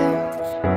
Yeah.